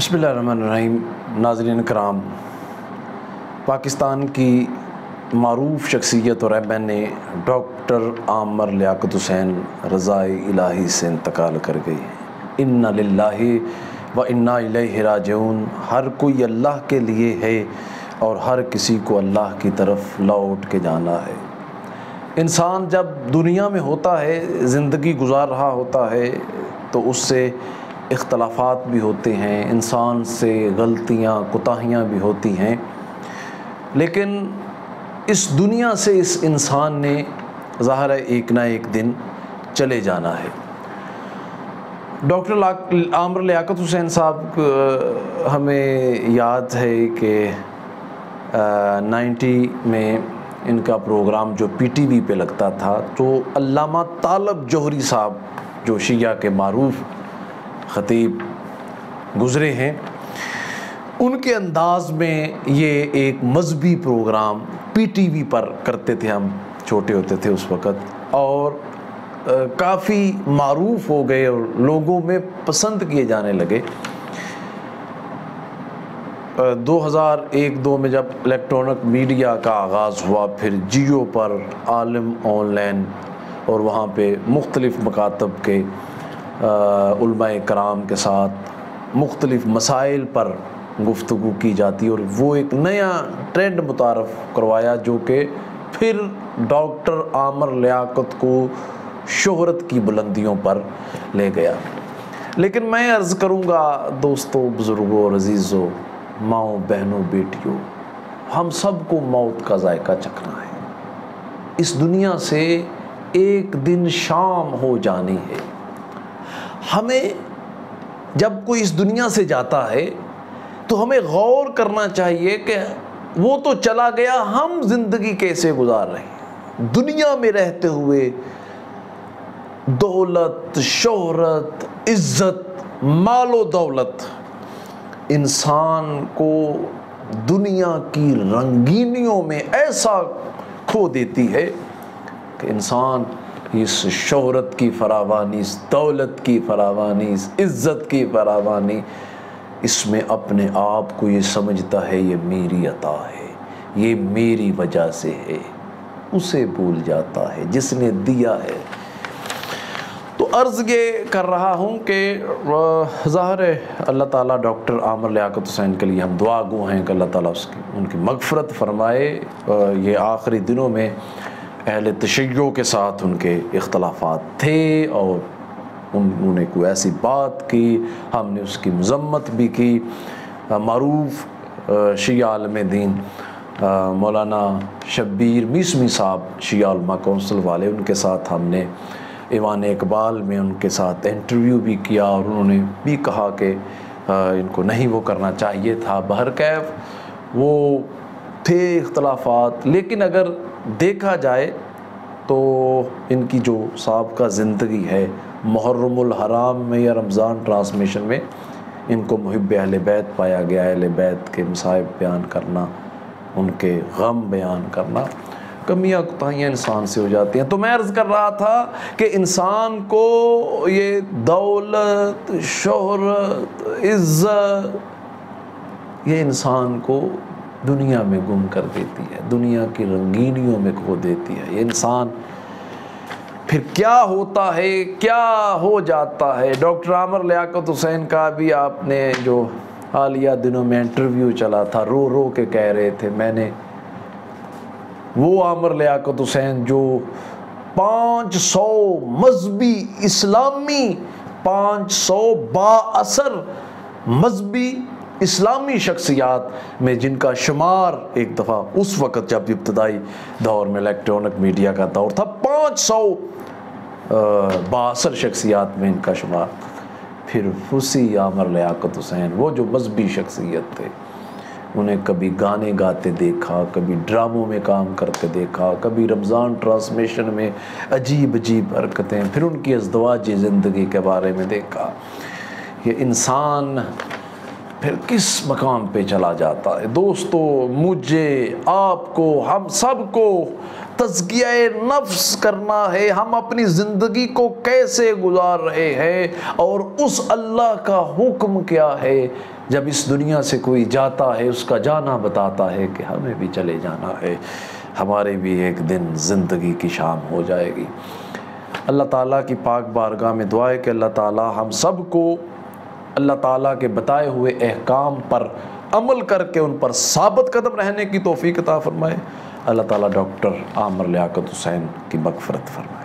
बसमीम नाजरीन कराम, पाकिस्तान की मरूफ शख्सियत और एन ए डॉक्टर आमर लियाकत हुसैन रज़ाई इलाही से इंतकाल कर गई इन्ना लिल्लाहि व इन्ना राजिऊन। हर कोई अल्लाह के लिए है और हर किसी को अल्लाह की तरफ़ लौट के जाना है। इंसान जब दुनिया में होता है, ज़िंदगी गुजार रहा होता है तो उससे इख्तलाफात भी होते हैं, इंसान से गलतियाँ, कोताहियाँ भी होती हैं। लेकिन इस दुनिया से इस इंसान ने ज़ाहिर एक ना एक दिन चले जाना है। डॉक्टर आमर लियाकत हुसैन साहब हमें याद है कि नाइन्टी में इनका प्रोग्राम जो पीटीवी पे लगता था तो अल्लामा तालब जौहरी साहब, जो शिया के मरूफ़ ख़तीब गुज़रे हैं। उनके अंदाज में ये एक मजहबी प्रोग्राम पीटीवी पर करते थे, हम छोटे होते थे उस वक़्त, और काफ़ी मरूफ हो गए और लोगों में पसंद किए जाने लगे। 2001-2 में जब इलेक्ट्रॉनिक मीडिया का आगाज़ हुआ, फिर जियो पर आलम ऑनलाइन और वहाँ पे मुख्तलिफ़ मकातब के कराम के साथ मुख्तलिफ़ मसाइल पर गुफ्तु की जाती और वो एक नया ट्रेंड मुतारफ़ करवाया जो कि फिर डॉक्टर आमर लियाकत को शहरत की बुलंदियों पर ले गया। लेकिन मैं अर्ज़ करूँगा दोस्तों, बुज़ुर्गों अजीज़ों, माओ, बहनों, बेटियों, हम सबको मौत का जायका चखना है। इस दुनिया से एक दिन शाम हो जानी है। हमें जब कोई इस दुनिया से जाता है तो हमें गौर करना चाहिए कि वो तो चला गया, हम ज़िंदगी कैसे गुजार रहे हैं? दुनिया में रहते हुए दौलत, शोहरत, इज़्ज़त मालो दौलत इंसान को दुनिया की रंगीनियों में ऐसा खो देती है कि इंसान इस शोहरत की फरावानी, इस दौलत की फरावानी, इस इज़्ज़त की फरावानी, इसमें अपने आप को ये समझता है, ये मेरी अता है, ये मेरी वजह से है। उसे भूल जाता है, जिसने दिया है। तो अर्ज़ ये कर रहा हूँ कि ज़ाहिर अल्लाह ताला डॉक्टर आमर लियाकत हुसैन के लिए हम दुआ गो हैं कि अल्लाह ताला उसकी, उनकी मगफ़रत फरमाए ये आखिरी दिनों में अहल तशैयों के साथ उनके इख्तलाफात थे और उन्होंने कोई ऐसी बात की, हमने उसकी मजम्मत भी की। मरूफ शिया आलम दीन मौलाना शब्बीर मीसमी साहब, शिया कौंसल वाले, उनके साथ हमने ईवान इकबाल में उनके साथ इंटरव्यू भी किया और उन्होंने भी कहा कि इनको नहीं वो करना चाहिए था। बहरकैफ, वो थे इख्तलाफात, लेकिन अगर देखा जाए तो इनकी जो सबका ज़िंदगी है, मुहर्रमुल हराम में या रमज़ान ट्रांसमिशन में, इनको मुहब अहल बैत पाया गया, अहल बैत के मसाइब बयान करना, उनके गम बयान करना, कमियाँ कोताहियाँ इंसान से हो जाती हैं। तो मैं अर्ज़ कर रहा था कि इंसान को ये दौलत, शोहरत, इज़्ज़त, ये इंसान को दुनिया में गुम कर देती है, दुनिया की रंगीनियों में खो देती है। इंसान, फिर क्या होता है, क्या हो जाता है? डॉक्टर आमर लियाकत हुसैन का भी आपने जो हालिया दिनों में इंटरव्यू चला था, रो रो के कह रहे थे, मैंने वो आमर लियाकत हुसैन जो पाँच सौ मजहबी इस्लामी, पाँच सौ बासर मजहबी इस्लामी शख्सियात में जिनका शुमार एक दफ़ा उस वक़्त जब इब्तदाई दौर में इलेक्ट्रॉनिक मीडिया का दौर था, पाँच सौ बासर शख्सियात में इनका शुमार। फिर उसी आमर लियाकत हुसैन, वो जो मजहबी शख्सियत थे, उन्हें कभी गाने गाते देखा, कभी ड्रामों में काम करते देखा, कभी रमज़ान ट्रांसमिशन में अजीब अजीब हरकतें, फिर उनकी अजदवाजी ज़िंदगी के बारे में देखा। ये इंसान फिर किस मकाम पे चला जाता है? दोस्तों, मुझे, आपको, हम सबको तजकिया नफ्स करना है। हम अपनी ज़िंदगी को कैसे गुजार रहे हैं? और उस अल्लाह का हुक्म क्या है? जब इस दुनिया से कोई जाता है, उसका जाना बताता है कि हमें भी चले जाना है। हमारे भी एक दिन ज़िंदगी की शाम हो जाएगी। अल्लाह ताला की पाक बारगाह में दुआ है कि अल्लाह ताला हम सबको अल्लाह ताला के बताए हुए अहकाम पर अमल करके उन पर साबित कदम रहने की तोफ़ी कता फ़रमाए। अल्लाह ताला डॉक्टर आमर लियाकत हुसैन की मगफ़रत फरमाए।